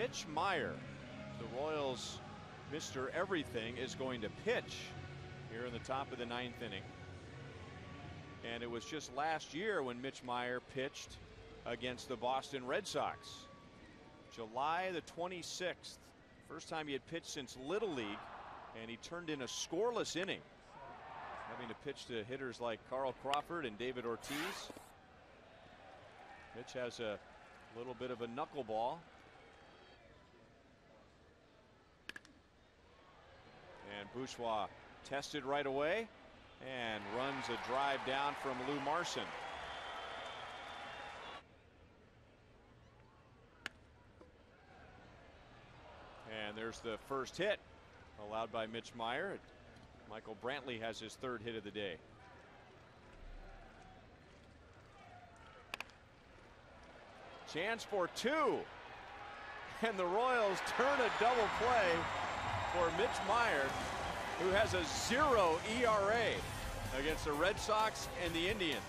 Mitch Maier, the Royals Mr. Everything, is going to pitch here in the top of the ninth inning. And it was just last year when Mitch Maier pitched against the Boston Red Sox. July the 26th. First time he had pitched since Little League, and he turned in a scoreless inning, having to pitch to hitters like Carl Crawford and David Ortiz. Mitch has a little bit of a knuckleball. Bourgeois tested right away and runs a drive down from Lou Marson. And there's the first hit allowed by Mitch Maier. Michael Brantley has his third hit of the day. Chance for two. And the Royals turn a double play for Mitch Maier, who has a zero ERA against the Red Sox and the Indians.